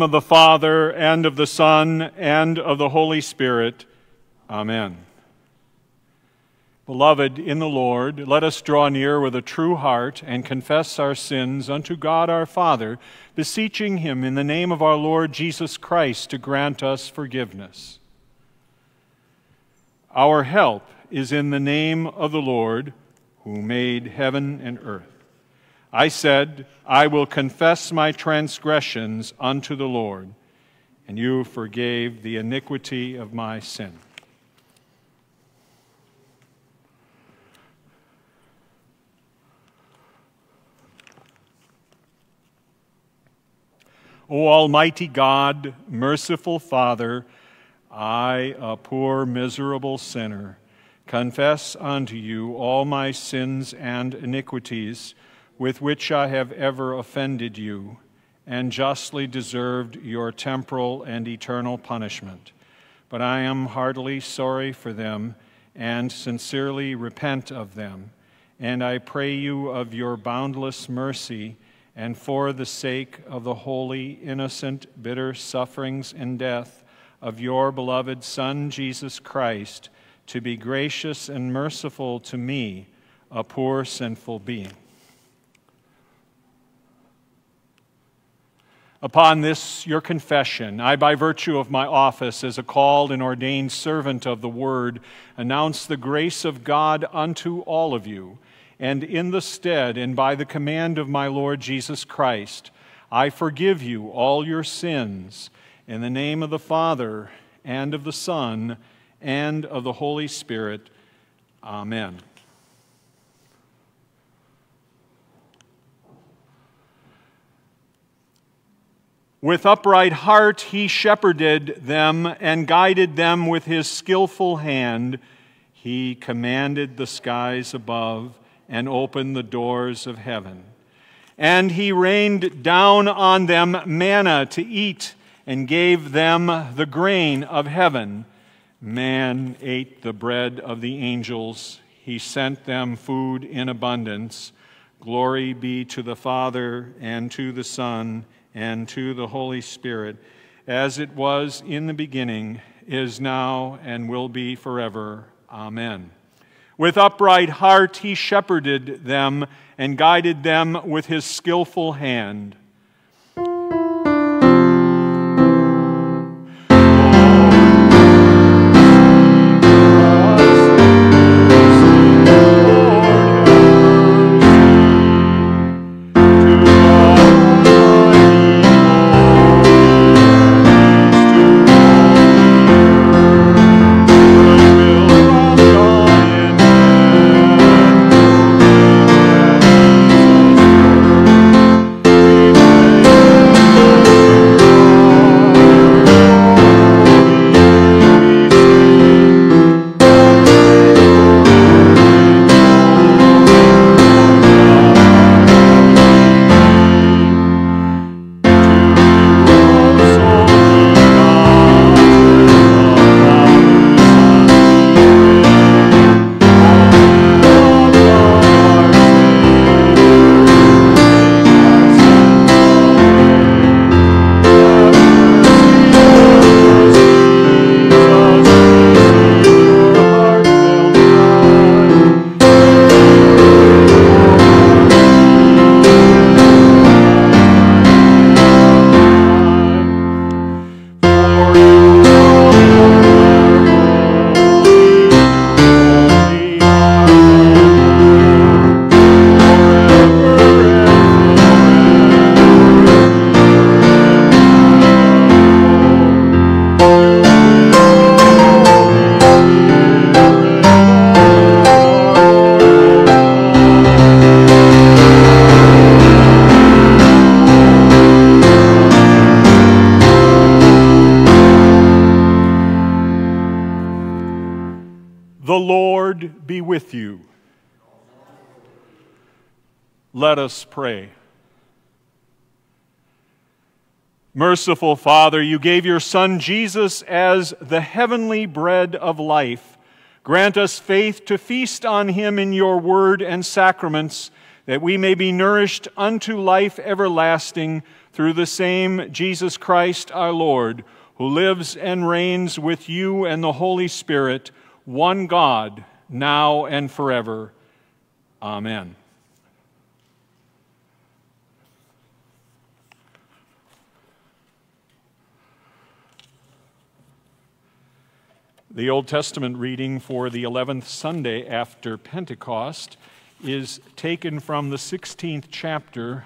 Name of the Father, and of the Son, and of the Holy Spirit. Amen. Beloved in the Lord, let us draw near with a true heart and confess our sins unto God our Father, beseeching Him in the name of our Lord Jesus Christ to grant us forgiveness. Our help is in the name of the Lord, who made heaven and earth. I said, I will confess my transgressions unto the Lord, and you forgave the iniquity of my sin. O Almighty God, merciful Father, I, a poor, miserable sinner, confess unto you all my sins and iniquities with which I have ever offended you, and justly deserved your temporal and eternal punishment. But I am heartily sorry for them, and sincerely repent of them. And I pray you of your boundless mercy, and for the sake of the holy, innocent, bitter sufferings and death of your beloved Son, Jesus Christ, to be gracious and merciful to me, a poor sinful being. Upon this, your confession, I, by virtue of my office as a called and ordained servant of the word, announce the grace of God unto all of you. And in the stead and by the command of my Lord Jesus Christ, I forgive you all your sins in the name of the Father and of the Son and of the Holy Spirit. Amen. With upright heart he shepherded them and guided them with his skillful hand. He commanded the skies above and opened the doors of heaven. And he rained down on them manna to eat and gave them the grain of heaven. Man ate the bread of the angels. He sent them food in abundance. Glory be to the Father and to the Son and to the Holy Spirit, as it was in the beginning, is now, and will be forever. Amen. With upright heart he shepherded them and guided them with his skillful hand. Let us pray. Merciful Father, you gave your Son Jesus as the heavenly bread of life. Grant us faith to feast on him in your word and sacraments, that we may be nourished unto life everlasting through the same Jesus Christ our Lord, who lives and reigns with you and the Holy Spirit, one God, now and forever. Amen. The Old Testament reading for the 11th Sunday after Pentecost is taken from the 16th chapter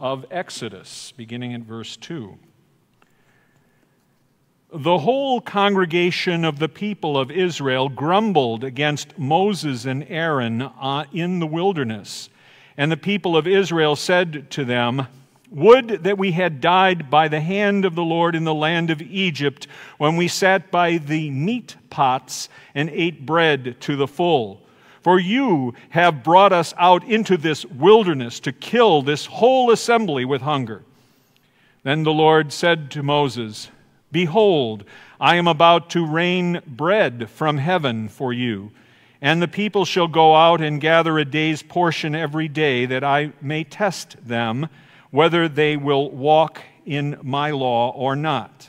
of Exodus, beginning at verse 2. The whole congregation of the people of Israel grumbled against Moses and Aaron uh, in the wilderness. And the people of Israel said to them, would that we had died by the hand of the Lord in the land of Egypt when we sat by the meat pots and ate bread to the full. For you have brought us out into this wilderness to kill this whole assembly with hunger. Then the Lord said to Moses, Behold, I am about to rain bread from heaven for you, and the people shall go out and gather a day's portion every day, that I may test them whether they will walk in my law or not.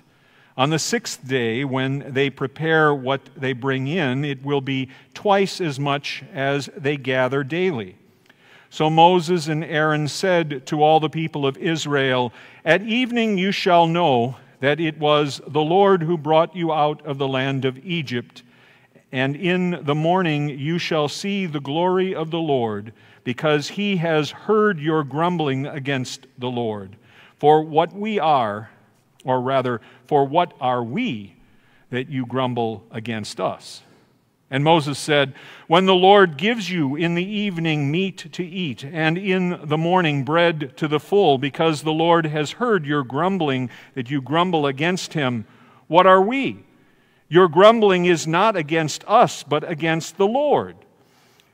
On the sixth day, when they prepare what they bring in, it will be twice as much as they gather daily. So Moses and Aaron said to all the people of Israel, At evening you shall know that it was the Lord who brought you out of the land of Egypt, and in the morning you shall see the glory of the Lord because he has heard your grumbling against the Lord. For what we are, or rather, for what are we that you grumble against us? And Moses said, When the Lord gives you in the evening meat to eat, and in the morning bread to the full, because the Lord has heard your grumbling that you grumble against him, what are we? Your grumbling is not against us, but against the Lord.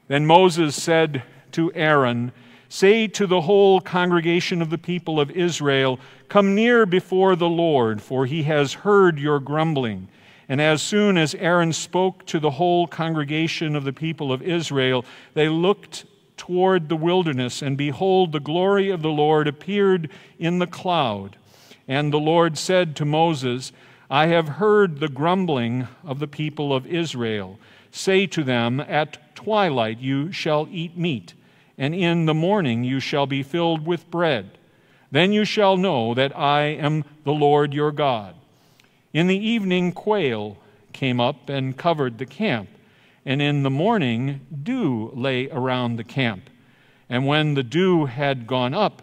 Then Moses said to Aaron, Say to the whole congregation of the people of Israel, Come near before the Lord, for he has heard your grumbling. And as soon as Aaron spoke to the whole congregation of the people of Israel, they looked toward the wilderness, and behold, the glory of the Lord appeared in the cloud. And the Lord said to Moses, I have heard the grumbling of the people of Israel. Say to them, At twilight you shall eat meat and in the morning you shall be filled with bread. Then you shall know that I am the Lord your God. In the evening, quail came up and covered the camp, and in the morning, dew lay around the camp. And when the dew had gone up,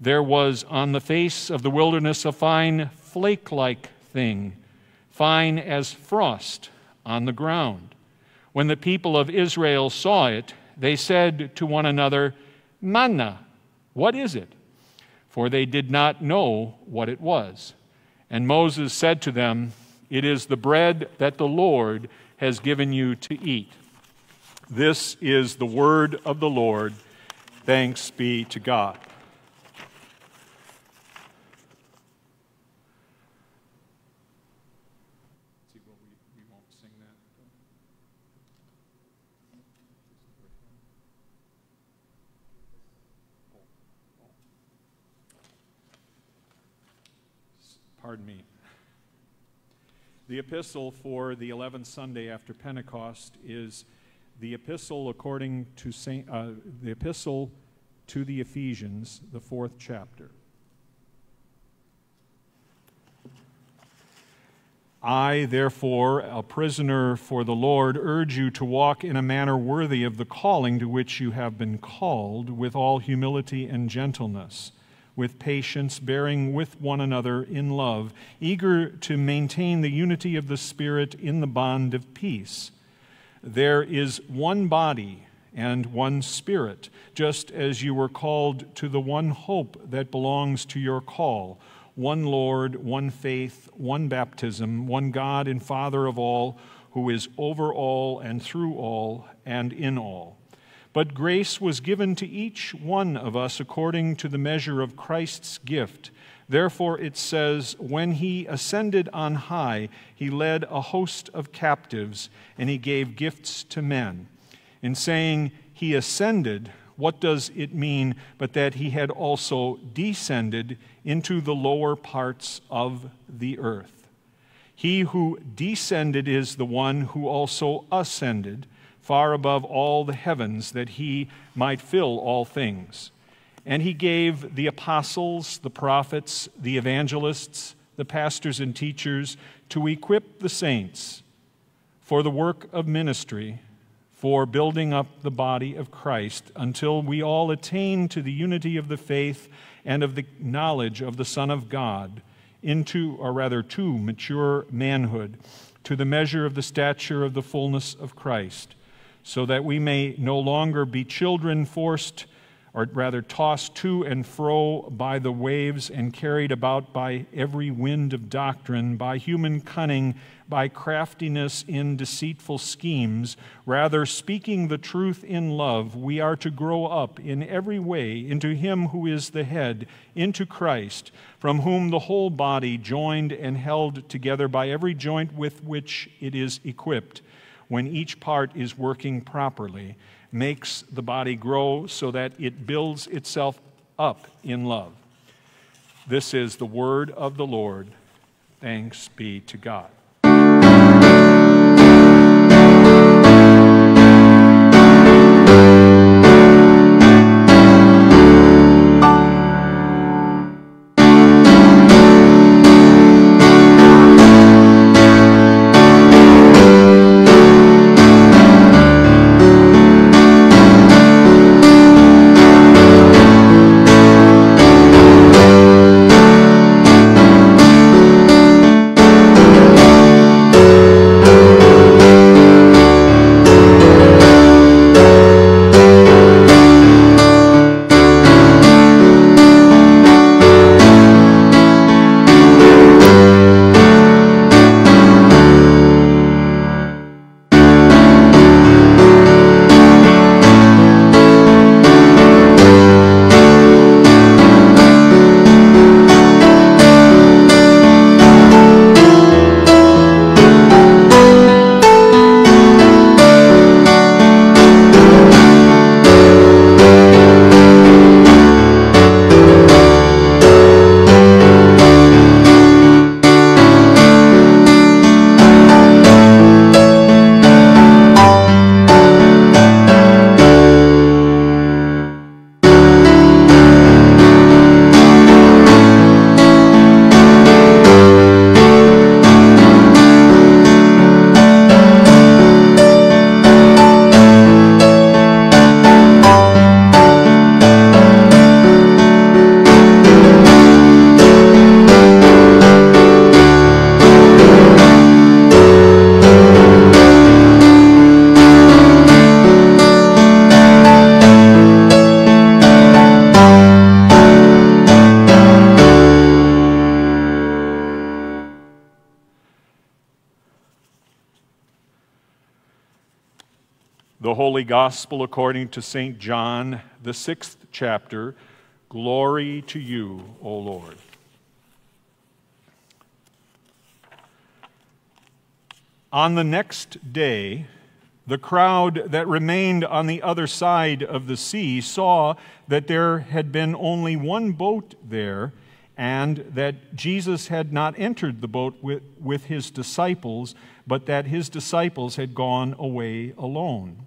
there was on the face of the wilderness a fine flake like thing, fine as frost on the ground. When the people of Israel saw it, they said to one another, Manna, what is it? For they did not know what it was. And Moses said to them, It is the bread that the Lord has given you to eat. This is the word of the Lord. Thanks be to God. Pardon me. The epistle for the 11th Sunday after Pentecost is the epistle according to Saint, uh, the epistle to the Ephesians, the fourth chapter. I, therefore, a prisoner for the Lord, urge you to walk in a manner worthy of the calling to which you have been called, with all humility and gentleness with patience, bearing with one another in love, eager to maintain the unity of the Spirit in the bond of peace. There is one body and one Spirit, just as you were called to the one hope that belongs to your call one Lord, one faith, one baptism, one God and Father of all, who is over all and through all and in all. But grace was given to each one of us according to the measure of Christ's gift. Therefore, it says, When he ascended on high, he led a host of captives, and he gave gifts to men. In saying he ascended, What does it mean but that he had also descended into the lower parts of the earth? He who descended is the one who also ascended far above all the heavens that he might fill all things. And he gave the apostles, the prophets, the evangelists, the pastors and teachers to equip the saints for the work of ministry, for building up the body of Christ, until we all attain to the unity of the faith and of the knowledge of the Son of God, into, or rather, to mature manhood, to the measure of the stature of the fullness of Christ, so that we may no longer be children forced or rather tossed to and fro by the waves and carried about by every wind of doctrine, by human cunning, by craftiness in deceitful schemes. Rather, speaking the truth in love, we are to grow up in every way into Him who is the head, into Christ, from whom the whole body, joined and held together by every joint with which it is equipped, when each part is working properly, makes the body grow so that it builds itself up in love. This is the word of the Lord. Thanks be to God. Gospel according to St. John, the sixth chapter. Glory to you, O Lord. On the next day, the crowd that remained on the other side of the sea saw that there had been only one boat there, and that Jesus had not entered the boat with, with his disciples, but that his disciples had gone away alone.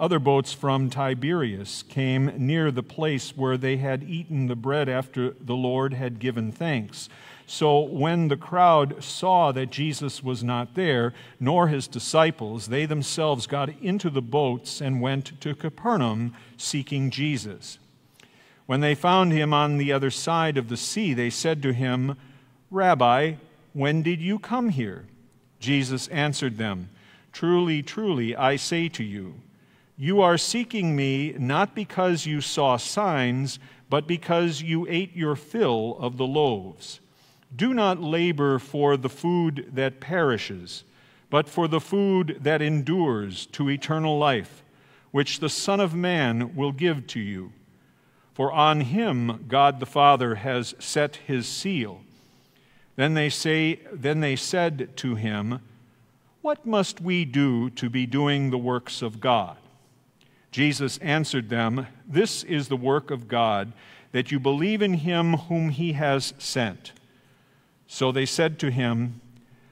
Other boats from Tiberias came near the place where they had eaten the bread after the Lord had given thanks. So when the crowd saw that Jesus was not there, nor his disciples, they themselves got into the boats and went to Capernaum seeking Jesus. When they found him on the other side of the sea, they said to him, Rabbi, when did you come here? Jesus answered them, Truly, truly, I say to you, you are seeking me not because you saw signs, but because you ate your fill of the loaves. Do not labor for the food that perishes, but for the food that endures to eternal life, which the Son of Man will give to you. For on him God the Father has set his seal. Then they, say, then they said to him, What must we do to be doing the works of God? Jesus answered them, This is the work of God, that you believe in him whom he has sent. So they said to him,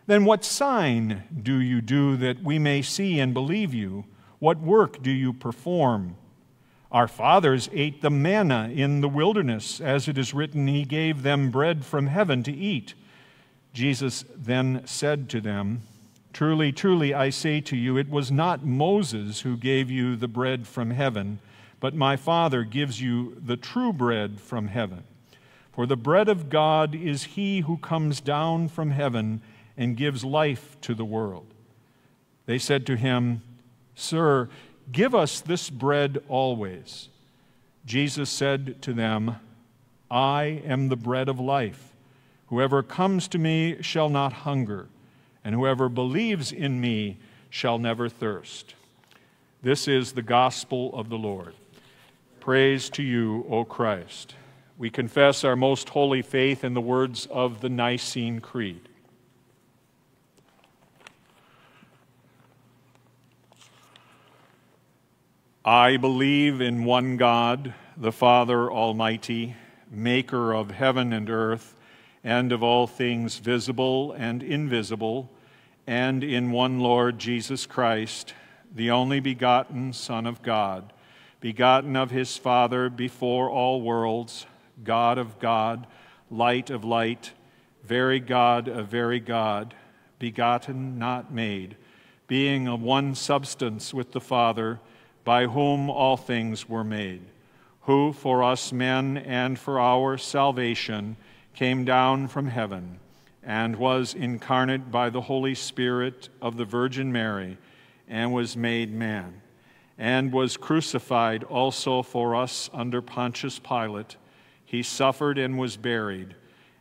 Then what sign do you do that we may see and believe you? What work do you perform? Our fathers ate the manna in the wilderness, as it is written, He gave them bread from heaven to eat. Jesus then said to them, Truly, truly, I say to you, it was not Moses who gave you the bread from heaven but my Father gives you the true bread from heaven. For the bread of God is he who comes down from heaven and gives life to the world. They said to him, Sir, give us this bread always. Jesus said to them, I am the bread of life. Whoever comes to me shall not hunger, and whoever believes in me shall never thirst. This is the gospel of the Lord. Praise to you, O Christ. We confess our most holy faith in the words of the Nicene Creed. I believe in one God, the Father Almighty, maker of heaven and earth, and of all things visible and invisible, and in one Lord Jesus Christ, the only begotten Son of God begotten of his Father before all worlds, God of God, light of light, very God of very God, begotten, not made, being of one substance with the Father, by whom all things were made, who for us men and for our salvation came down from heaven and was incarnate by the Holy Spirit of the Virgin Mary and was made man and was crucified also for us under Pontius Pilate. He suffered and was buried.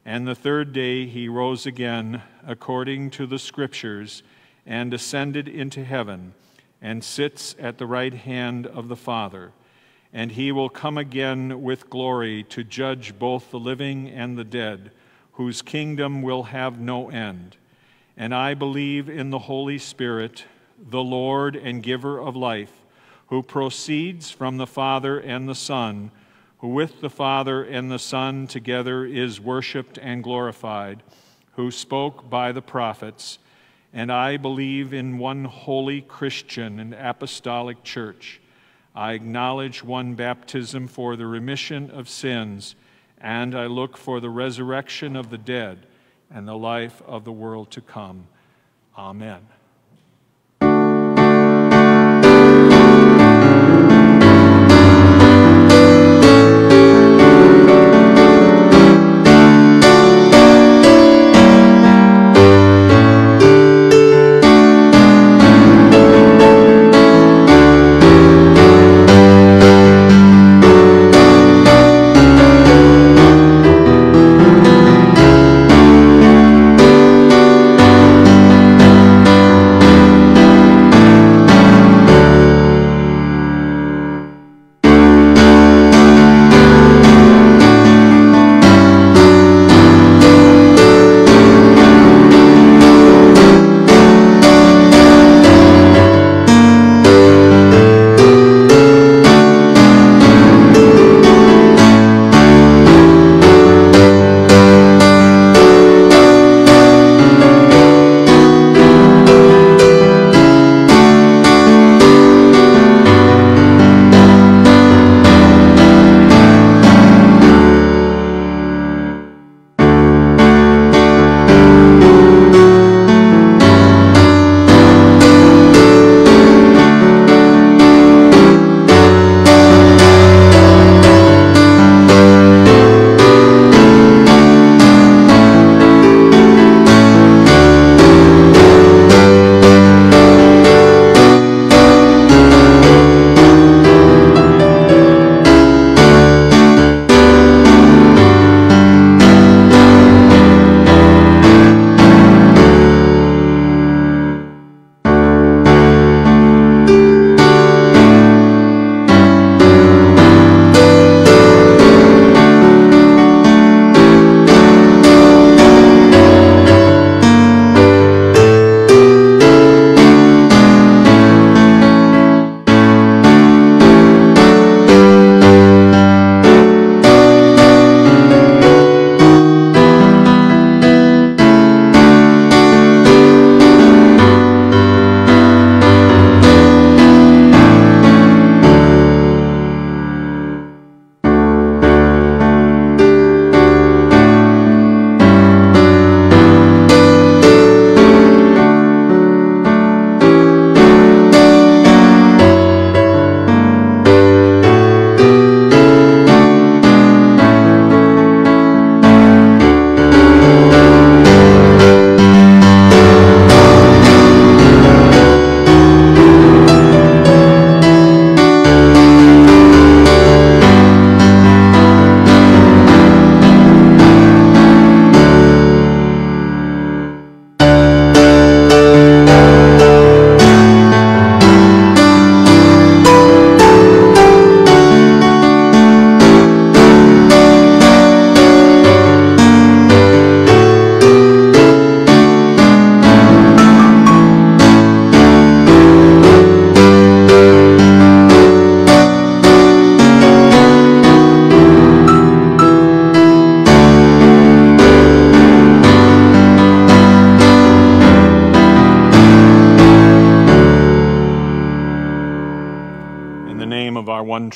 And the third day he rose again, according to the Scriptures, and ascended into heaven, and sits at the right hand of the Father. And he will come again with glory to judge both the living and the dead, whose kingdom will have no end. And I believe in the Holy Spirit, the Lord and giver of life who proceeds from the Father and the Son, who with the Father and the Son together is worshiped and glorified, who spoke by the prophets. And I believe in one holy Christian and apostolic church. I acknowledge one baptism for the remission of sins, and I look for the resurrection of the dead and the life of the world to come. Amen.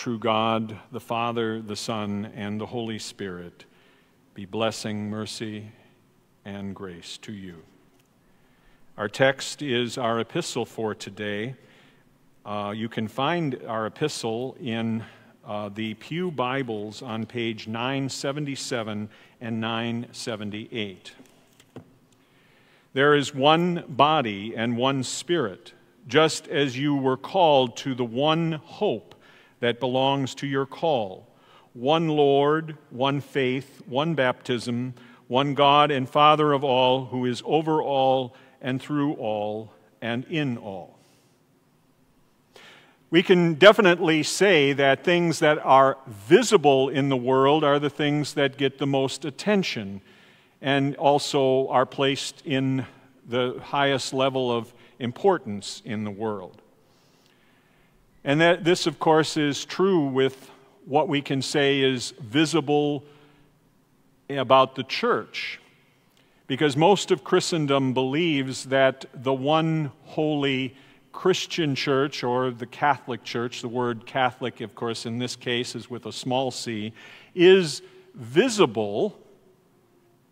True God, the Father, the Son, and the Holy Spirit, be blessing, mercy, and grace to you. Our text is our epistle for today. Uh, you can find our epistle in uh, the Pew Bibles on page 977 and 978. There is one body and one spirit, just as you were called to the one hope that belongs to your call one Lord, one faith, one baptism, one God and Father of all, who is over all and through all and in all. We can definitely say that things that are visible in the world are the things that get the most attention and also are placed in the highest level of importance in the world. And that this, of course, is true with what we can say is visible about the church. Because most of Christendom believes that the one holy Christian church, or the Catholic Church, the word Catholic, of course, in this case is with a small c, is visible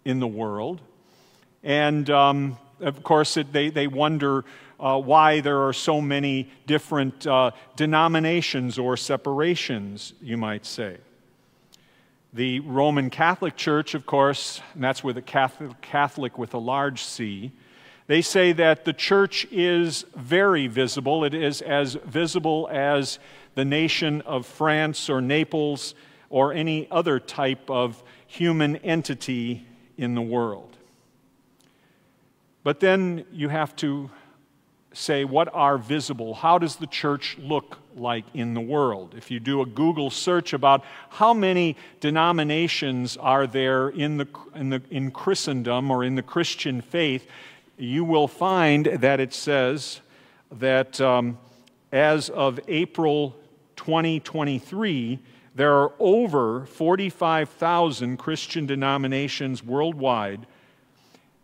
in the world. And um, of course, it, they, they wonder uh, why there are so many different uh, denominations or separations, you might say. The Roman Catholic Church, of course, and that's with a Catholic, Catholic with a large C, they say that the church is very visible. It is as visible as the nation of France or Naples or any other type of human entity in the world. But then you have to say what are visible? How does the church look like in the world? If you do a Google search about how many denominations are there in, the, in, the, in Christendom or in the Christian faith, you will find that it says that um, as of April 2023, there are over 45,000 Christian denominations worldwide,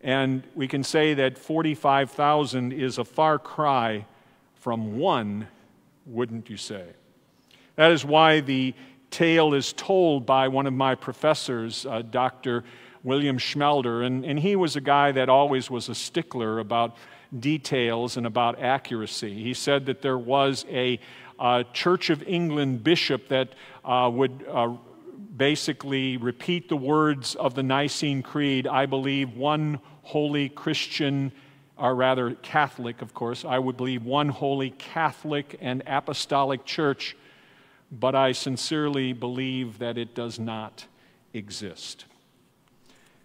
and we can say that 45,000 is a far cry from one, wouldn't you say? That is why the tale is told by one of my professors, uh, Dr. William Schmelder, and, and he was a guy that always was a stickler about details and about accuracy. He said that there was a uh, Church of England bishop that uh, would uh, basically repeat the words of the Nicene Creed I believe one holy Christian, or rather Catholic, of course, I would believe one holy Catholic and apostolic church, but I sincerely believe that it does not exist.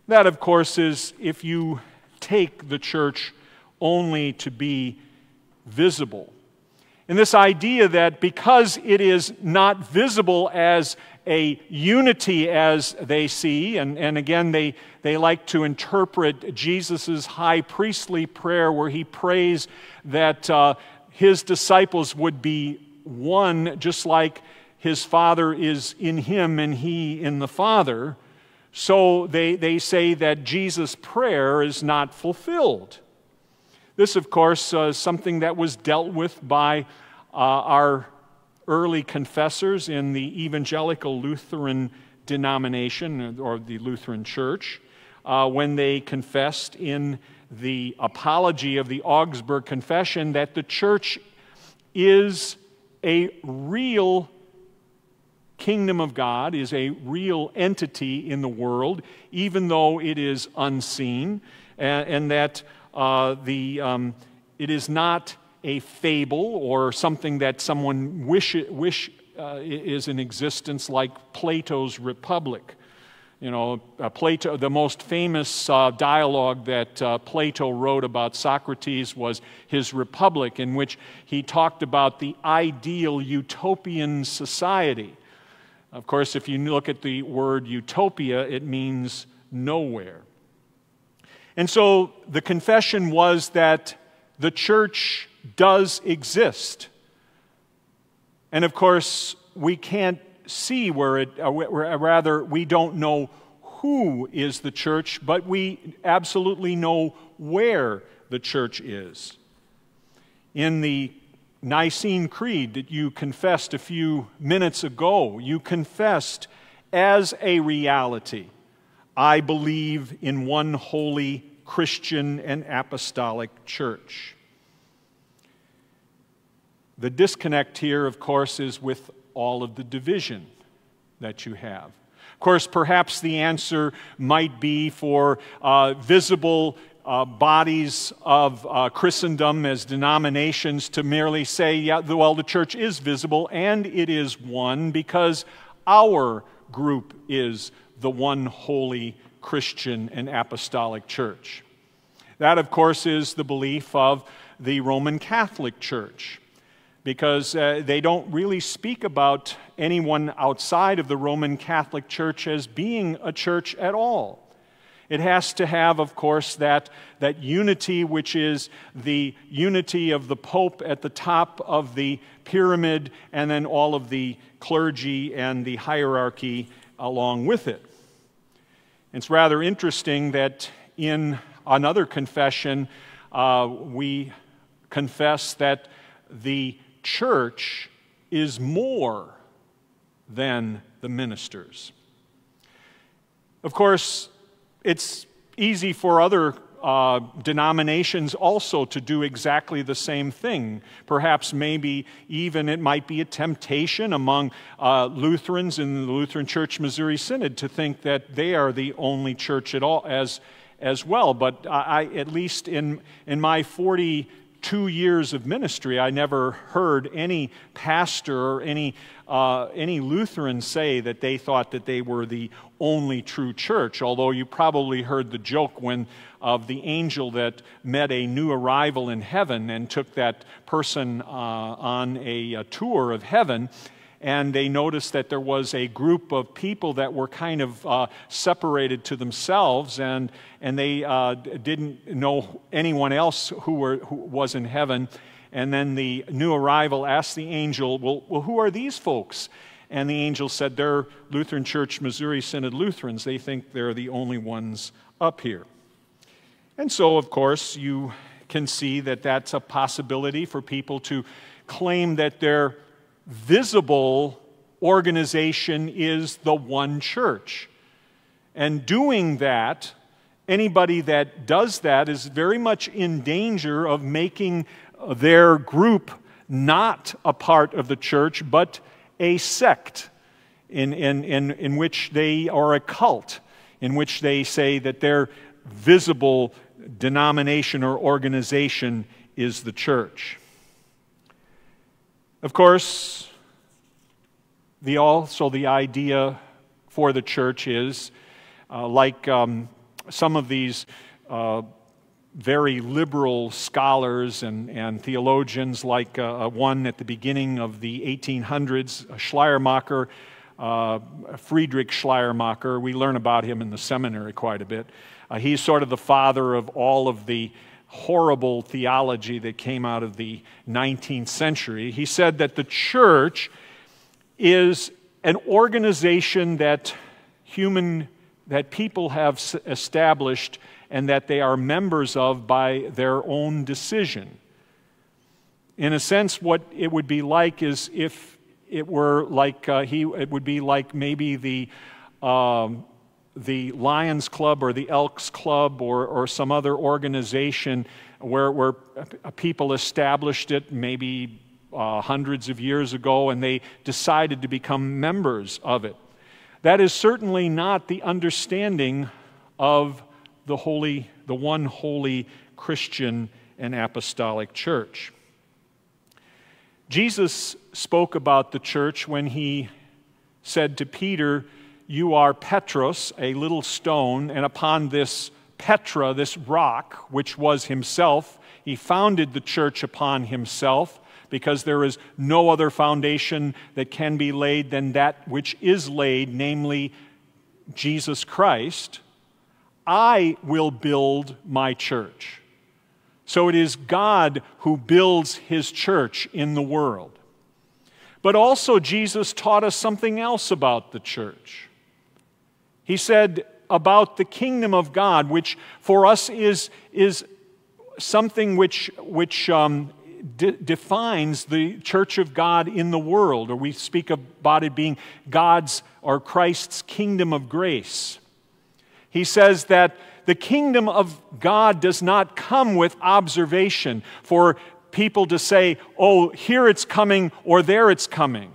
That, of course, is if you take the church only to be visible. And this idea that because it is not visible as a unity as they see, and, and again, they, they like to interpret Jesus' high priestly prayer where he prays that uh, his disciples would be one, just like his Father is in him and he in the Father. So they, they say that Jesus' prayer is not fulfilled. This, of course, uh, is something that was dealt with by uh, our early confessors in the evangelical Lutheran denomination or the Lutheran Church uh, when they confessed in the apology of the Augsburg Confession that the church is a real kingdom of God, is a real entity in the world, even though it is unseen, and, and that uh, the, um, it is not a fable or something that someone wish, wish uh, is in existence like Plato's Republic. You know, uh, Plato, the most famous uh, dialogue that uh, Plato wrote about Socrates was his Republic, in which he talked about the ideal utopian society. Of course, if you look at the word utopia, it means nowhere. And so the confession was that the church does exist. And of course, we can't see where it, uh, rather, we don't know who is the church, but we absolutely know where the church is. In the Nicene Creed that you confessed a few minutes ago. You confessed as a reality I believe in one holy Christian and apostolic church. The disconnect here, of course, is with all of the division that you have. Of course, perhaps the answer might be for uh, visible uh, bodies of uh, Christendom as denominations to merely say, yeah, well, the church is visible and it is one because our group is the one holy Christian and apostolic church. That, of course, is the belief of the Roman Catholic Church because uh, they don't really speak about anyone outside of the Roman Catholic Church as being a church at all. It has to have, of course, that, that unity, which is the unity of the Pope at the top of the pyramid, and then all of the clergy and the hierarchy along with it. It's rather interesting that in another confession, uh, we confess that the church is more than the ministers. Of course, it's easy for other uh, denominations also to do exactly the same thing. Perhaps, maybe even it might be a temptation among uh, Lutherans in the Lutheran Church Missouri Synod to think that they are the only church at all as, as well. But I, at least in, in my 40 two years of ministry, I never heard any pastor or any, uh, any Lutheran say that they thought that they were the only true church. Although you probably heard the joke when of the angel that met a new arrival in heaven and took that person uh, on a, a tour of heaven and they noticed that there was a group of people that were kind of uh, separated to themselves, and, and they uh, didn't know anyone else who, were, who was in heaven. And then the new arrival asked the angel, well, well, who are these folks? And the angel said, They're Lutheran Church, Missouri Synod Lutherans. They think they're the only ones up here. And so, of course, you can see that that's a possibility for people to claim that they're visible organization is the one church. And doing that, anybody that does that is very much in danger of making their group not a part of the church, but a sect in, in, in, in which they are a cult, in which they say that their visible denomination or organization is the church. Of course, the, also the idea for the church is uh, like um, some of these uh, very liberal scholars and, and theologians, like uh, one at the beginning of the 1800s, Schleiermacher, uh, Friedrich Schleiermacher. We learn about him in the seminary quite a bit. Uh, he's sort of the father of all of the horrible theology that came out of the 19th century. He said that the church is an organization that human that people have established and that they are members of by their own decision. In a sense, what it would be like is if it were like uh, he, it would be like maybe the um, the Lions Club or the Elks Club or, or some other organization where, where people established it maybe uh, hundreds of years ago and they decided to become members of it. That is certainly not the understanding of the holy, the one holy Christian and apostolic church. Jesus spoke about the church when he said to Peter, you are Petros, a little stone, and upon this Petra, this rock, which was himself, he founded the church upon himself, because there is no other foundation that can be laid than that which is laid, namely Jesus Christ. I will build my church. So it is God who builds his church in the world. But also, Jesus taught us something else about the church. He said about the kingdom of God, which for us is, is something which, which um, de- defines the church of God in the world, or we speak about it being God's or Christ's kingdom of grace. He says that the kingdom of God does not come with observation for people to say, oh, here it's coming or there it's coming.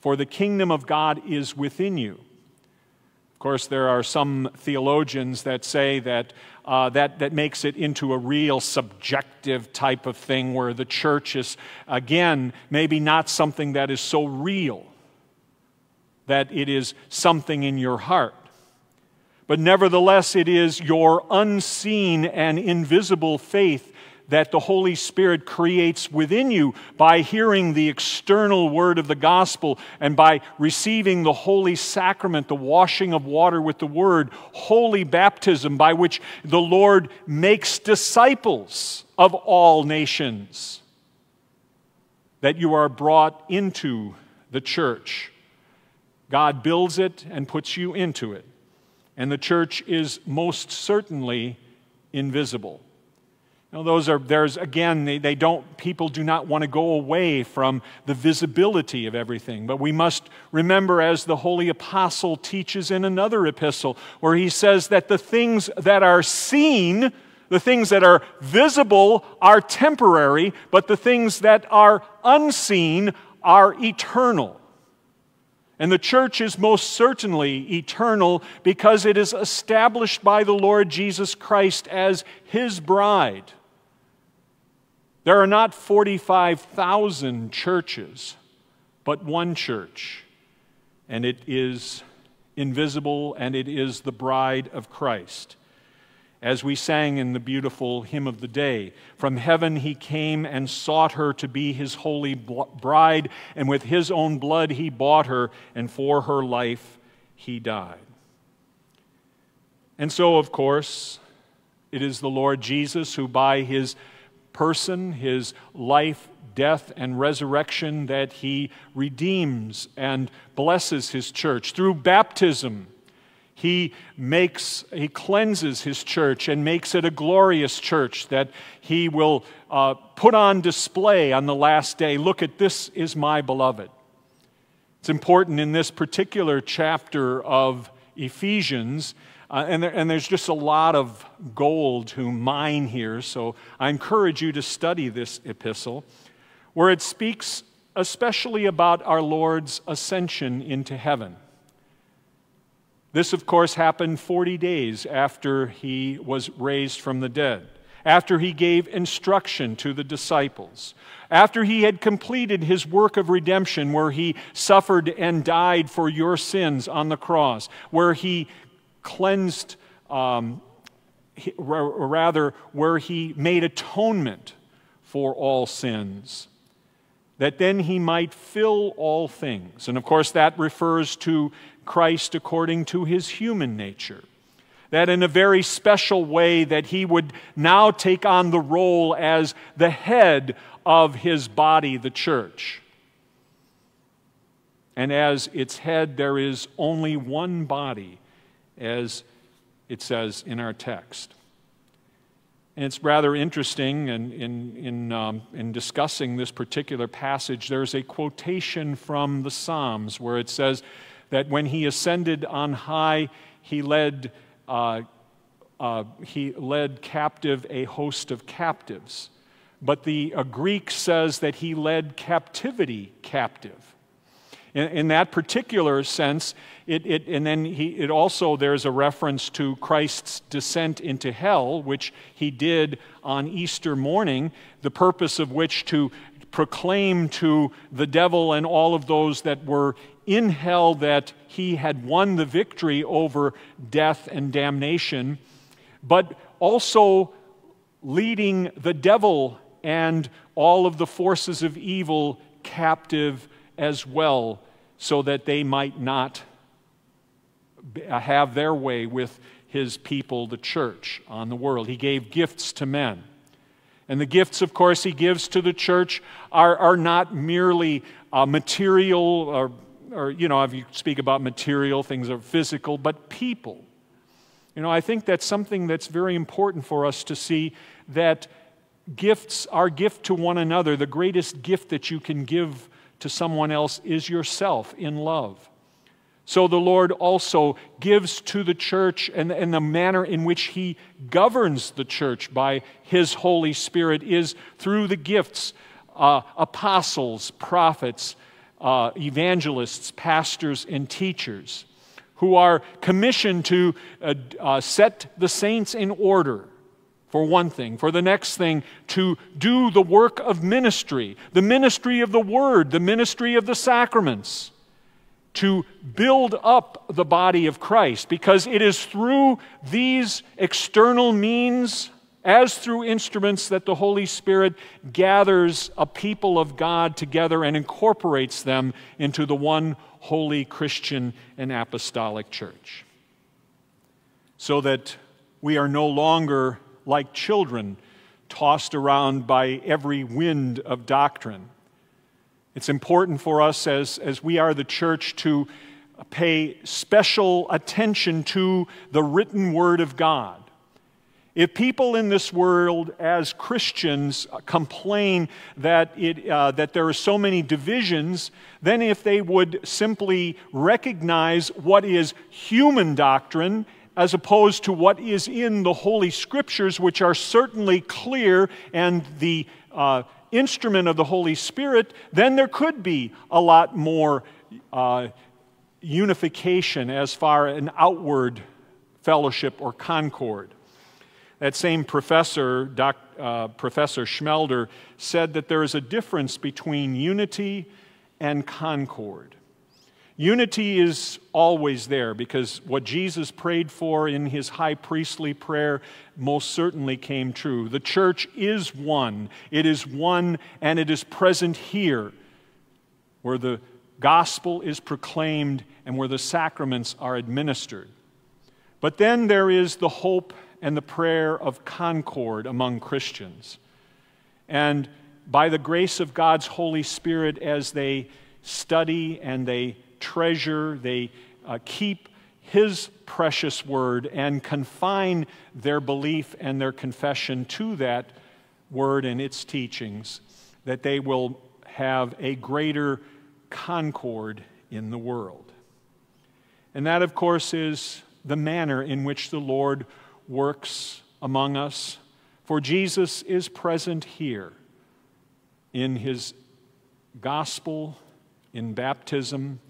For the kingdom of God is within you. Of course, there are some theologians that say that uh, that, that makes it into a real subjective type of thing where the church is, again, maybe not something that is so real, that it is something in your heart. But nevertheless, it is your unseen and invisible faith that the Holy Spirit creates within you by hearing the external word of the gospel and by receiving the holy sacrament, the washing of water with the word, holy baptism, by which the Lord makes disciples of all nations. That you are brought into the church. God builds it and puts you into it. And the church is most certainly invisible those are, there's, again, they, they don't, people do not want to go away from the visibility of everything. But we must remember, as the Holy Apostle teaches in another epistle, where he says that the things that are seen, the things that are visible, are temporary, but the things that are unseen are eternal. And the church is most certainly eternal because it is established by the Lord Jesus Christ as his bride. There are not 45,000 churches, but one church, and it is invisible and it is the bride of Christ. As we sang in the beautiful hymn of the day, from heaven he came and sought her to be his holy bride, and with his own blood he bought her, and for her life he died. And so, of course, it is the Lord Jesus who, by his person, his life, death, and resurrection, that he redeems and blesses his church. Through baptism, he makes he cleanses his church and makes it a glorious church that he will uh, put on display on the last day look at this is my beloved it's important in this particular chapter of ephesians uh, and, there, and there's just a lot of gold to mine here, so I encourage you to study this epistle, where it speaks especially about our Lord's ascension into heaven. This, of course, happened 40 days after he was raised from the dead, after he gave instruction to the disciples, after he had completed his work of redemption, where he suffered and died for your sins on the cross, where he cleansed, um, or rather, where he made atonement for all sins, that then he might fill all things. And of course, that refers to Christ according to his human nature. That in a very special way, that he would now take on the role as the head of his body, the church. And as its head, there is only one body as it says in our text. And it's rather interesting in, in, in, um, in, discussing this particular passage, there's a quotation from the Psalms where it says that when he ascended on high, he led, uh, uh, he led captive a host of captives. But the uh, Greek says that he led captivity captive. In, in that particular sense, it, it, and then he, it also, there's a reference to Christ's descent into hell, which he did on Easter morning, the purpose of which to proclaim to the devil and all of those that were in hell that he had won the victory over death and damnation, but also leading the devil and all of the forces of evil captive as well, so that they might not have their way with his people, the church, on the world. He gave gifts to men. And the gifts, of course, he gives to the church are, are not merely uh, material, or, or, you know, if you speak about material, things are physical, but people. You know, I think that's something that's very important for us to see that gifts, our gift to one another, the greatest gift that you can give to someone else is yourself in love. So the Lord also gives to the church and, and the manner in which He governs the church by His Holy Spirit is through the gifts uh, apostles, prophets, uh, evangelists, pastors, and teachers who are commissioned to uh, uh set the saints in order for one thing. For the next thing, to do the work of ministry, the ministry of the Word, the ministry of the sacraments to build up the body of Christ because it is through these external means, as through instruments, that the Holy Spirit gathers a people of God together and incorporates them into the one holy Christian and apostolic church. So that we are no longer like children tossed around by every wind of doctrine it's important for us as, as we are the church to pay special attention to the written word of God. If people in this world, as Christians, complain that, it, uh, that there are so many divisions, then if they would simply recognize what is human doctrine as opposed to what is in the Holy Scriptures, which are certainly clear and the uh, instrument of the Holy Spirit, then there could be a lot more uh, unification as far an outward fellowship or concord. That same professor, uh, Professor Schmelder, said that there is a difference between unity and concord. Unity is always there because what Jesus prayed for in his high priestly prayer most certainly came true. The church is one, it is one, and it is present here where the gospel is proclaimed and where the sacraments are administered. But then there is the hope and the prayer of concord among Christians. And by the grace of God's Holy Spirit, as they study and they treasure, they uh, keep His precious word and confine their belief and their confession to that word and its teachings, that they will have a greater concord in the world. And that, of course, is the manner in which the Lord works among us. For Jesus is present here in his gospel, in baptism,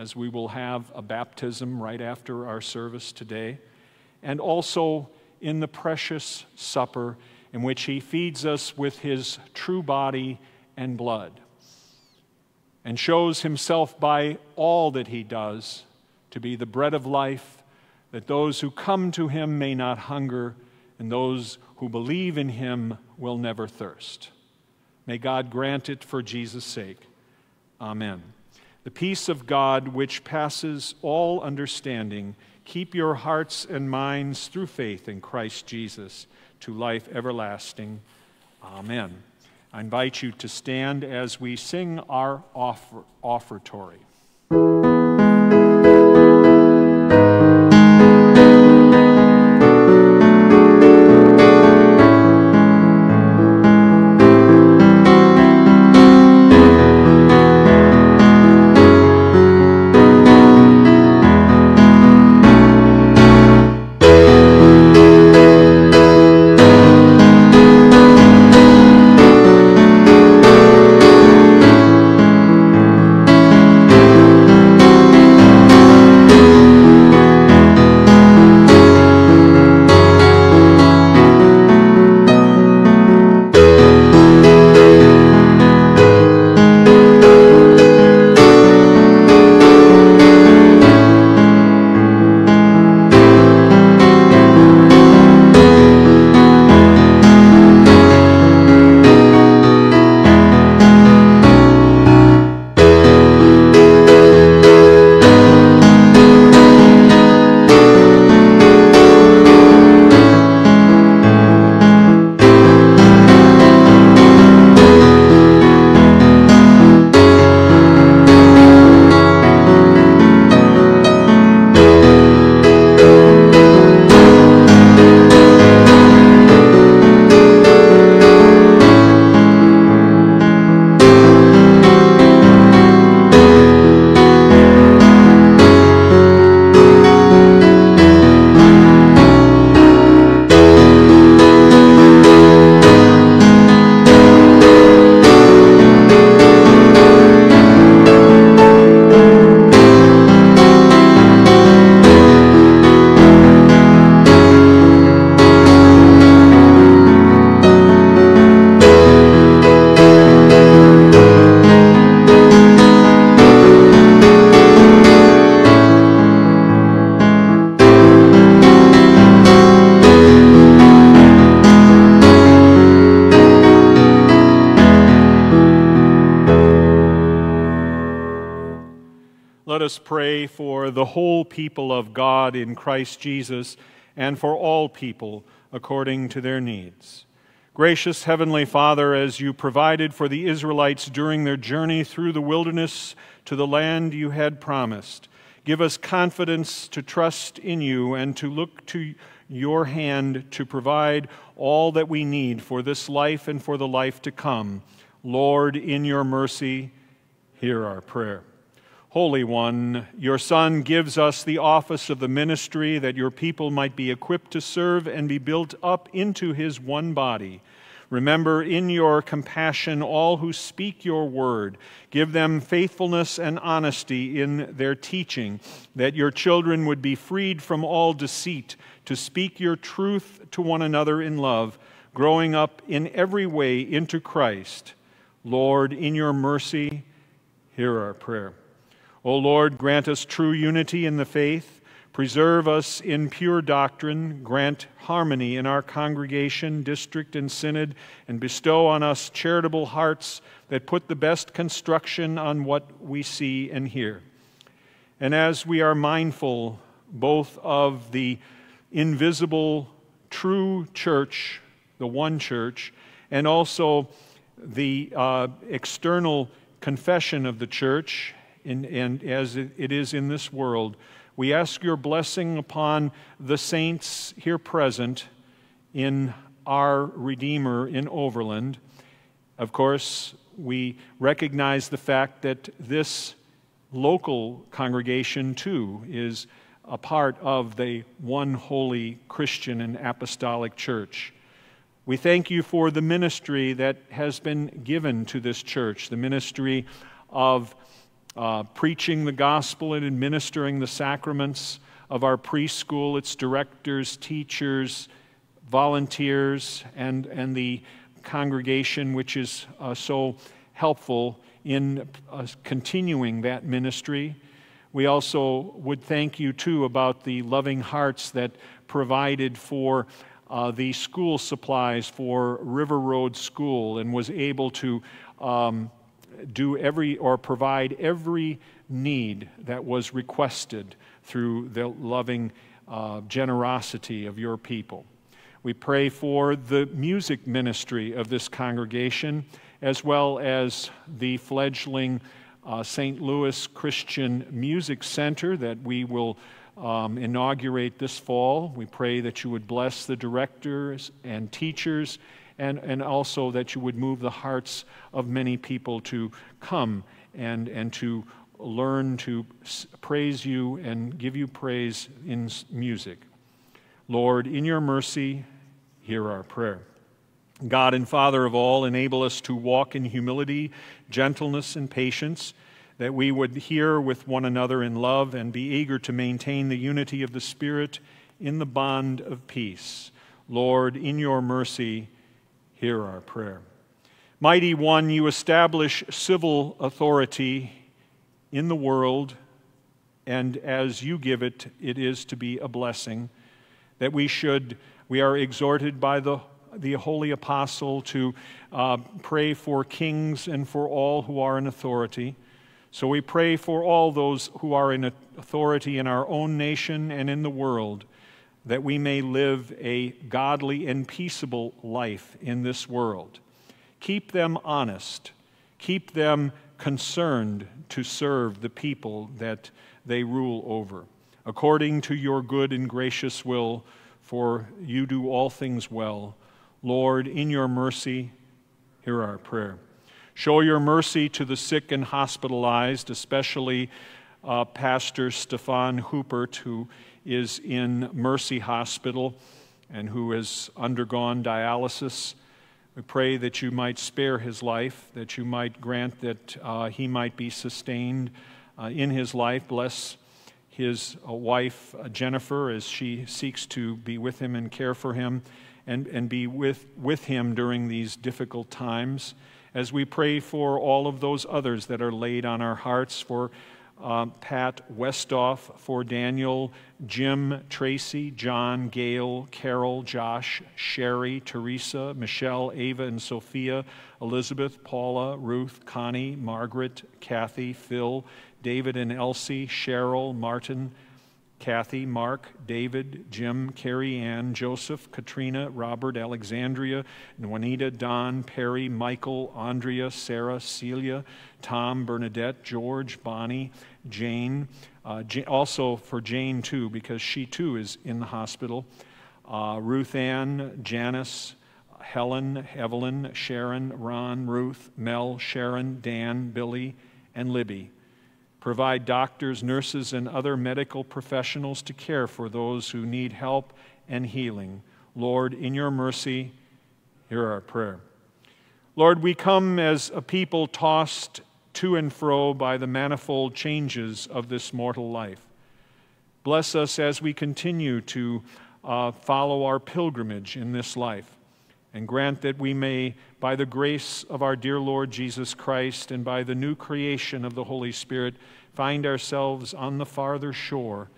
as we will have a baptism right after our service today, and also in the precious supper in which he feeds us with his true body and blood and shows himself by all that he does to be the bread of life, that those who come to him may not hunger, and those who believe in him will never thirst. May God grant it for Jesus' sake. Amen. The peace of God, which passes all understanding, keep your hearts and minds through faith in Christ Jesus to life everlasting. Amen. I invite you to stand as we sing our offer, offertory. The whole people of God in Christ Jesus and for all people according to their needs. Gracious Heavenly Father, as you provided for the Israelites during their journey through the wilderness to the land you had promised, give us confidence to trust in you and to look to your hand to provide all that we need for this life and for the life to come. Lord, in your mercy, hear our prayer. Holy One, your Son gives us the office of the ministry that your people might be equipped to serve and be built up into his one body. Remember in your compassion all who speak your word. Give them faithfulness and honesty in their teaching, that your children would be freed from all deceit, to speak your truth to one another in love, growing up in every way into Christ. Lord, in your mercy, hear our prayer. O Lord, grant us true unity in the faith, preserve us in pure doctrine, grant harmony in our congregation, district, and synod, and bestow on us charitable hearts that put the best construction on what we see and hear. And as we are mindful both of the invisible true church, the one church, and also the uh, external confession of the church in, and as it is in this world. We ask your blessing upon the saints here present in our Redeemer in Overland. Of course, we recognize the fact that this local congregation, too, is a part of the one holy Christian and apostolic church. We thank you for the ministry that has been given to this church, the ministry of uh, preaching the gospel and administering the sacraments of our preschool, its directors, teachers, volunteers, and, and the congregation, which is uh, so helpful in uh, continuing that ministry. We also would thank you, too, about the loving hearts that provided for uh, the school supplies for River Road School and was able to um, do every or provide every need that was requested through the loving uh, generosity of your people. We pray for the music ministry of this congregation as well as the fledgling uh, St. Louis Christian Music Center that we will um, inaugurate this fall. We pray that you would bless the directors and teachers and, and also that you would move the hearts of many people to come and, and to learn to praise you and give you praise in music. Lord, in your mercy, hear our prayer. God and Father of all, enable us to walk in humility, gentleness, and patience, that we would hear with one another in love and be eager to maintain the unity of the Spirit in the bond of peace. Lord, in your mercy, hear our prayer. Mighty One, you establish civil authority in the world, and as you give it, it is to be a blessing. That we should, we are exhorted by the, the holy apostle to uh, pray for kings and for all who are in authority. So we pray for all those who are in authority in our own nation and in the world that we may live a godly and peaceable life in this world. Keep them honest. Keep them concerned to serve the people that they rule over. According to your good and gracious will, for you do all things well. Lord, in your mercy, hear our prayer. Show your mercy to the sick and hospitalized, especially uh, Pastor Stefan Hoopert, who is in Mercy Hospital and who has undergone dialysis. We pray that you might spare his life, that you might grant that uh, he might be sustained uh, in his life. Bless his uh, wife, uh, Jennifer, as she seeks to be with him and care for him and, and be with, with him during these difficult times. As we pray for all of those others that are laid on our hearts, for uh, Pat Westoff, for Daniel, Jim, Tracy, John, Gail, Carol, Josh, Sherry, Teresa, Michelle, Ava, and Sophia, Elizabeth, Paula, Ruth, Connie, Margaret, Kathy, Phil, David and Elsie, Cheryl, Martin, Kathy, Mark, David, Jim, Carrie Ann, Joseph, Katrina, Robert, Alexandria, Juanita, Don, Perry, Michael, Andrea, Sarah, Celia, Tom, Bernadette, George, Bonnie, Jane. Uh, also for Jane, too, because she too is in the hospital. Uh, Ruth Ann, Janice, Helen, Evelyn, Sharon, Ron, Ruth, Mel, Sharon, Dan, Billy, and Libby. Provide doctors, nurses, and other medical professionals to care for those who need help and healing. Lord, in your mercy, hear our prayer. Lord, we come as a people tossed to and fro by the manifold changes of this mortal life. Bless us as we continue to uh, follow our pilgrimage in this life and grant that we may, by the grace of our dear Lord Jesus Christ and by the new creation of the Holy Spirit, find ourselves on the farther shore,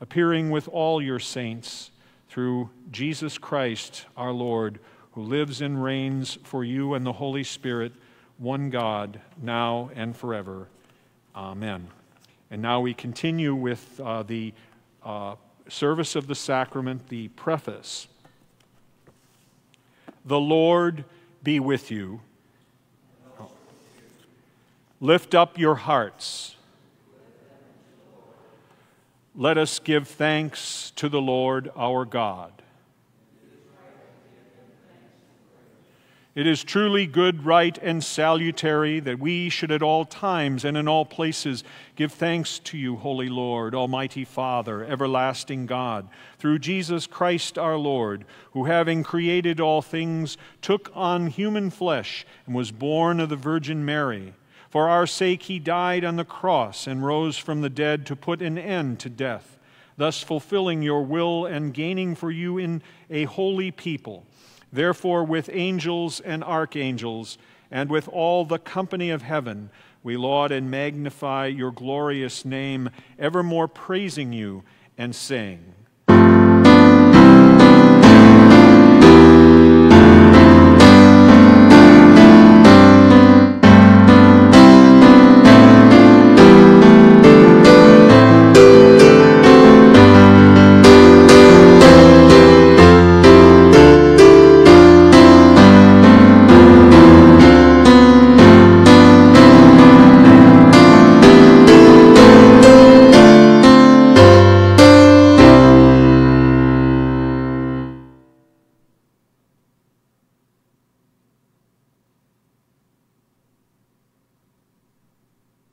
appearing with all your saints through Jesus Christ our Lord, who lives and reigns for you and the Holy Spirit, one God, now and forever. Amen. And now we continue with uh, the uh, service of the sacrament, the preface. The Lord be with you. Lift up your hearts. Let us give thanks to the Lord our God. It is truly good, right, and salutary that we should at all times and in all places give thanks to you, Holy Lord, Almighty Father, everlasting God, through Jesus Christ our Lord, who having created all things, took on human flesh and was born of the Virgin Mary. For our sake he died on the cross and rose from the dead to put an end to death, thus fulfilling your will and gaining for you in a holy people Therefore, with angels and archangels, and with all the company of heaven, we laud and magnify your glorious name, evermore praising you and saying,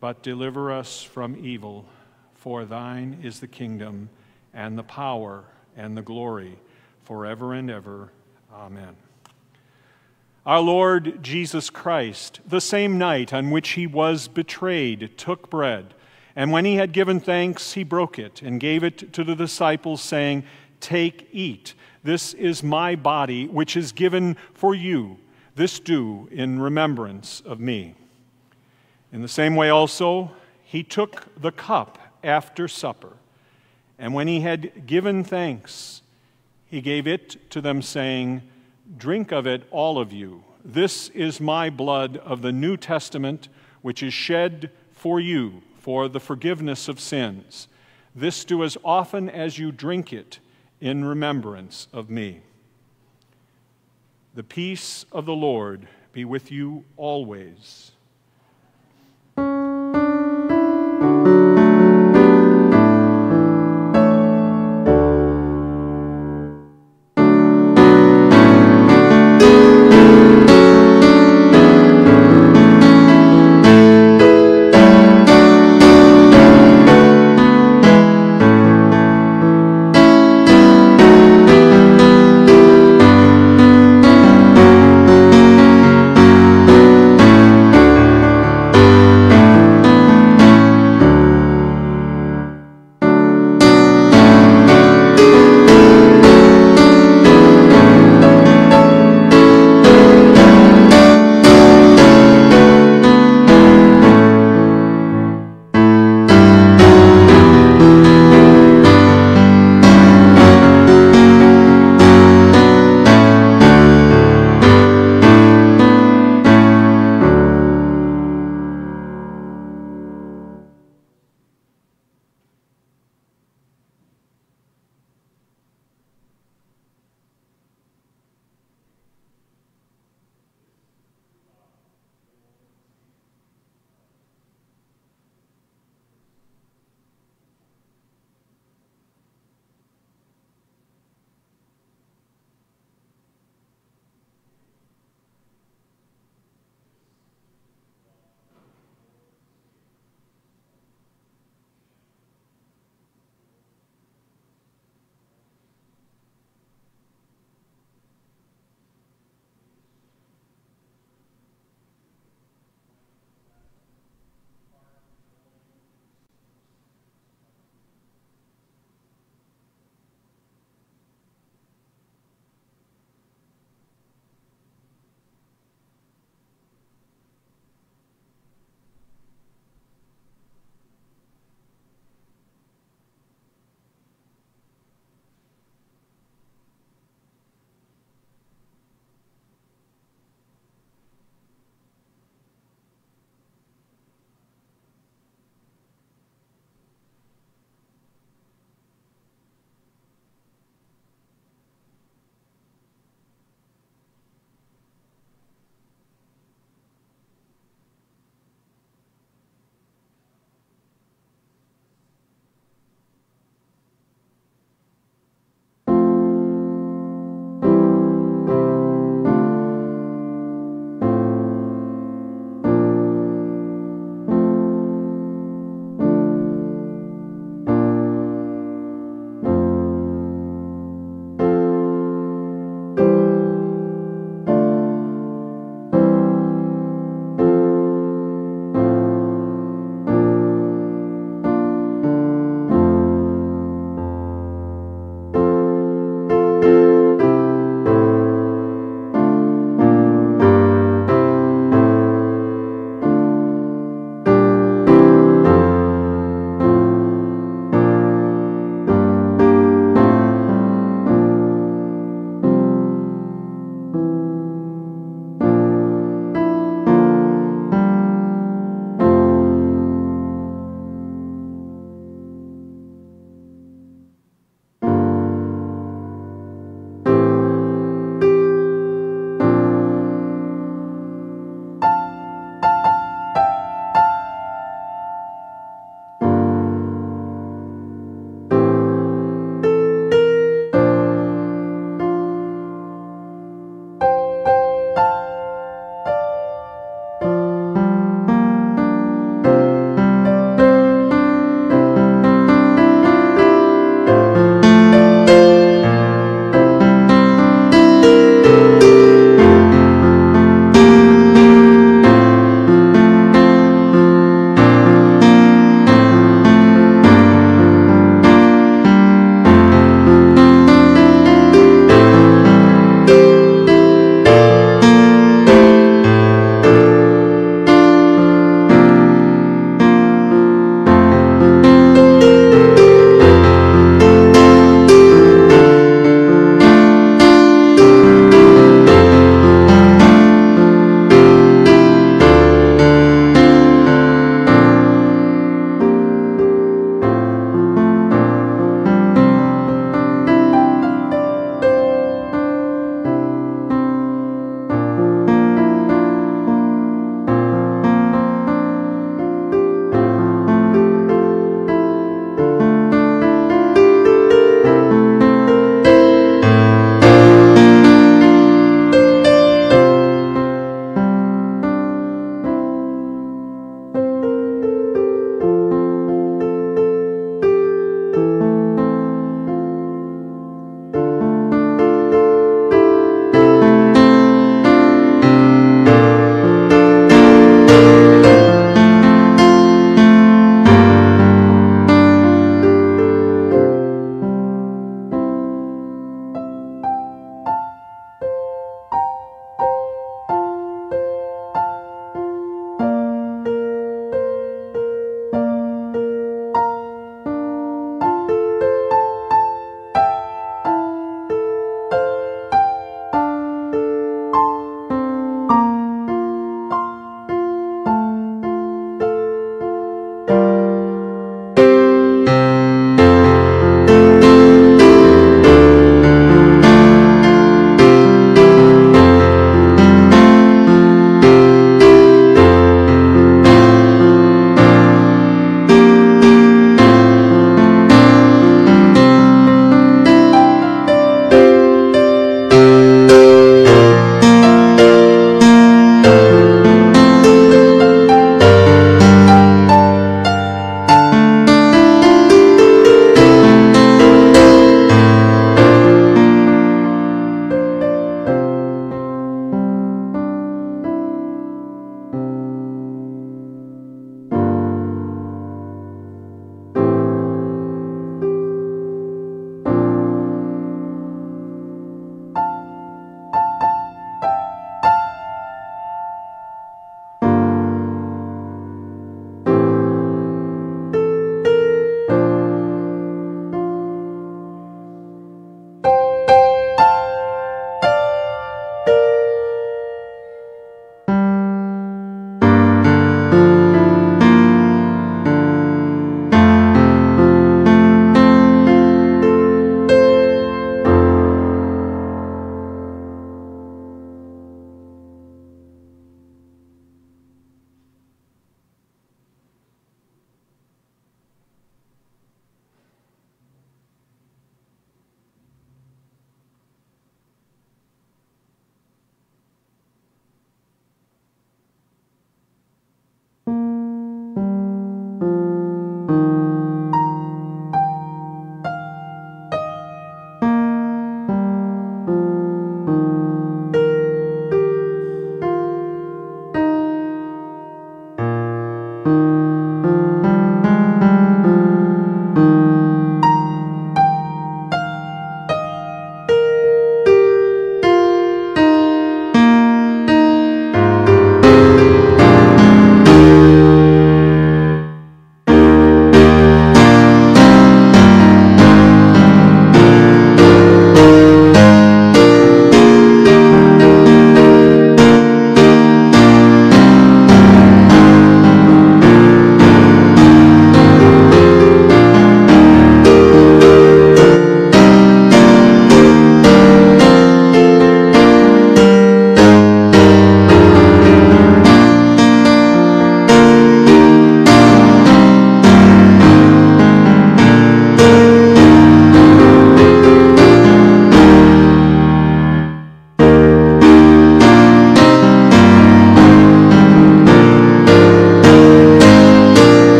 but deliver us from evil. For thine is the kingdom, and the power, and the glory, forever and ever. Amen. Our Lord Jesus Christ, the same night on which he was betrayed, took bread, and when he had given thanks, he broke it and gave it to the disciples, saying, Take, eat. This is my body, which is given for you. This do in remembrance of me. In the same way, also, he took the cup after supper, and when he had given thanks, he gave it to them, saying, Drink of it, all of you. This is my blood of the New Testament, which is shed for you for the forgiveness of sins. This do as often as you drink it in remembrance of me. The peace of the Lord be with you always. Thank you.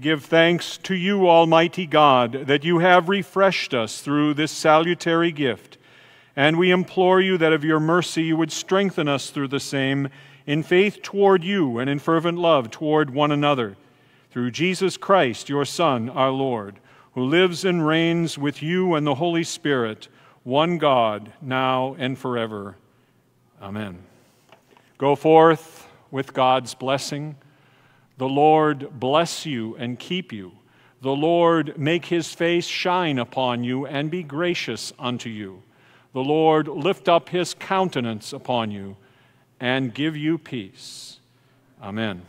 We give thanks to you, Almighty God, that you have refreshed us through this salutary gift. And we implore you that of your mercy you would strengthen us through the same in faith toward you and in fervent love toward one another. Through Jesus Christ, your Son, our Lord, who lives and reigns with you and the Holy Spirit, one God, now and forever. Amen. Go forth with God's blessing. The Lord bless you and keep you. The Lord make his face shine upon you and be gracious unto you. The Lord lift up his countenance upon you and give you peace. Amen.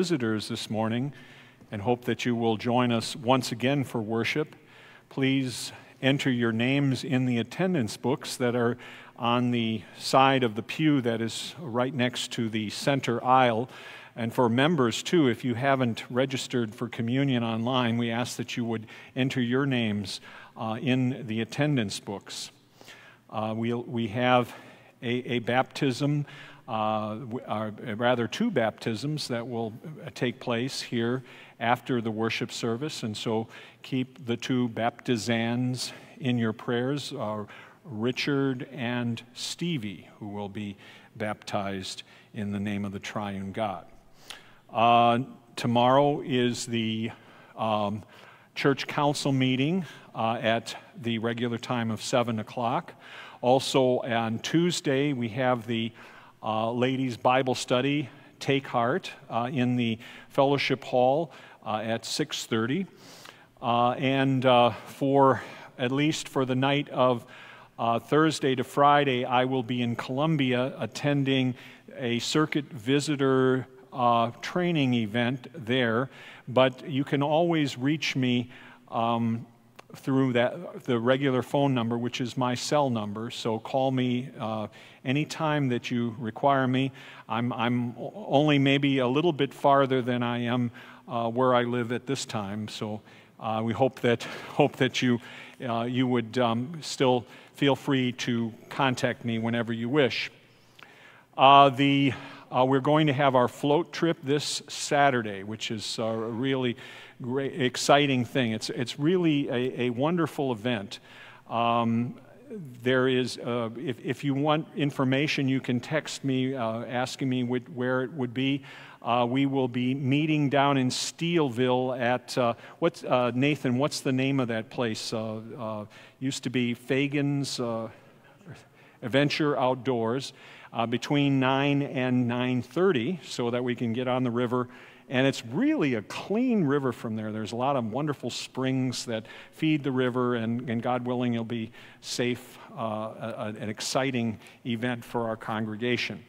Visitors this morning and hope that you will join us once again for worship. Please enter your names in the attendance books that are on the side of the pew that is right next to the center aisle. And for members, too, if you haven't registered for communion online, we ask that you would enter your names uh, in the attendance books. Uh, we, we have a, a baptism uh, are rather two baptisms that will uh, take place here after the worship service. And so keep the two baptizands in your prayers uh, Richard and Stevie, who will be baptized in the name of the triune God. Uh, tomorrow is the um, church council meeting uh, at the regular time of 7 o'clock. Also, on Tuesday, we have the uh, ladies' Bible study, Take Heart, uh, in the fellowship hall uh, at 6:30, uh, and uh, for at least for the night of uh, Thursday to Friday, I will be in Columbia attending a circuit visitor training event there. But you can always reach me. Um, through that the regular phone number, which is my cell number. So call me uh, anytime that you require me. I'm, I'm only maybe a little bit farther than I am uh, where I live at this time. So uh, we hope that hope that you uh, you would um, still feel free to contact me whenever you wish. Uh, the uh, we're going to have our float trip this Saturday, which is really great, exciting thing. It's, it's really a, a wonderful event. Um, there is, uh, if, if you want information, you can text me uh, asking me where it would be. Uh, we will be meeting down in Steelville at, uh, what's, uh, Nathan, what's the name of that place? Uh, used to be Fagan's Adventure Outdoors between 9 and 9.30 so that we can get on the river and it's really a clean river from there. There's a lot of wonderful springs that feed the river, and, and God willing, it'll be safe, uh, a, an exciting event for our congregation.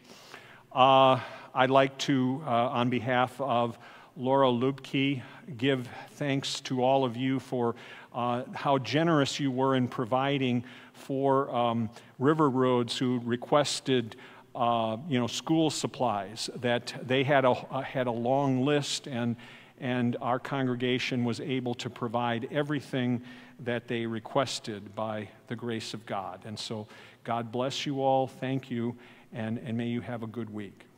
Uh, I'd like to, uh, on behalf of Laura Lubke, give thanks to all of you for uh, how generous you were in providing for um, River Roads who requested uh, you know, school supplies, that they had a, had a long list, and, and our congregation was able to provide everything that they requested by the grace of God. And so, God bless you all. Thank you, and, and may you have a good week.